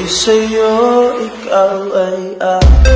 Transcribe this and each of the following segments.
Ako'y sa'yo, ikaw ay akin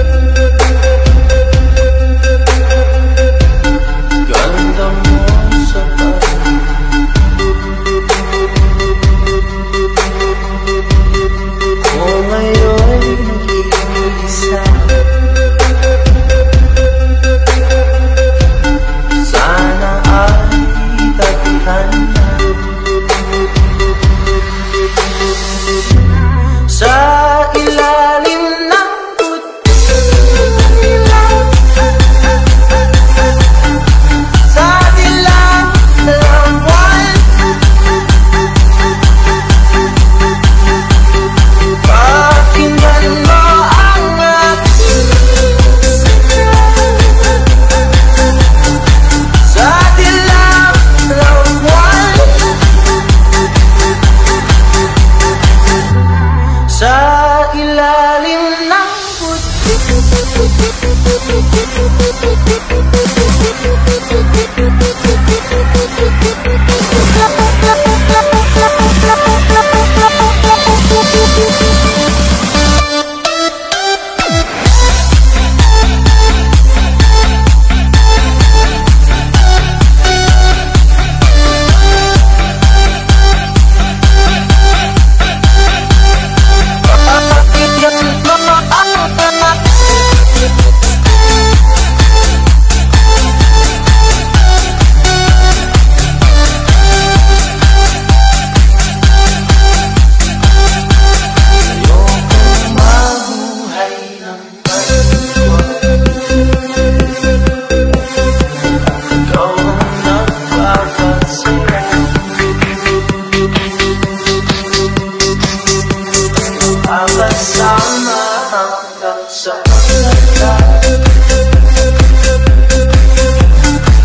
hanggang sa alaga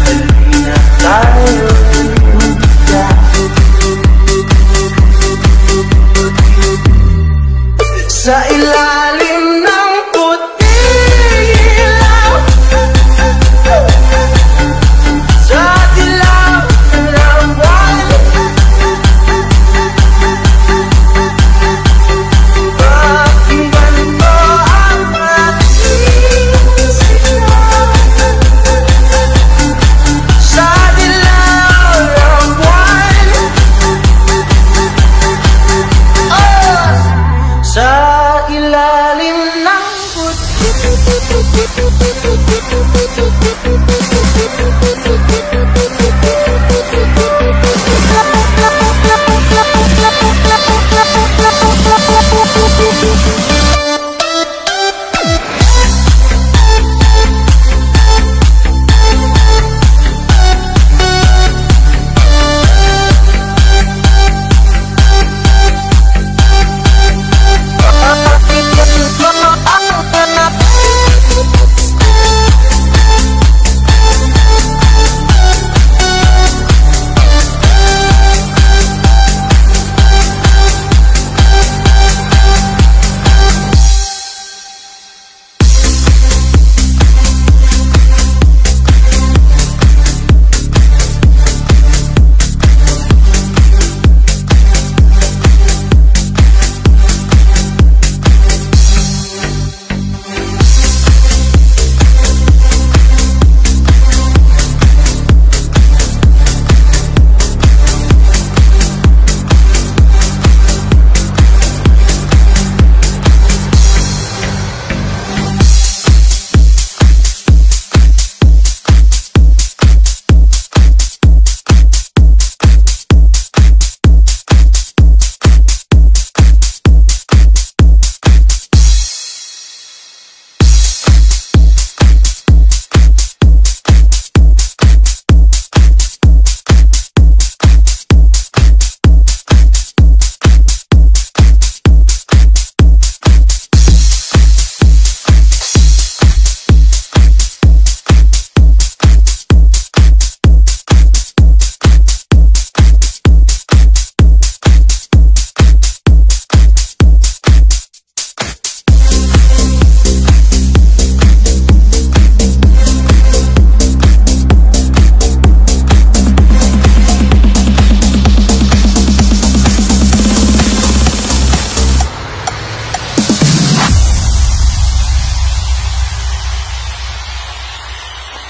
Halina tayo muna Sa ilang Thank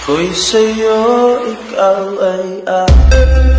Ako'y sa'yo, ikaw ay akin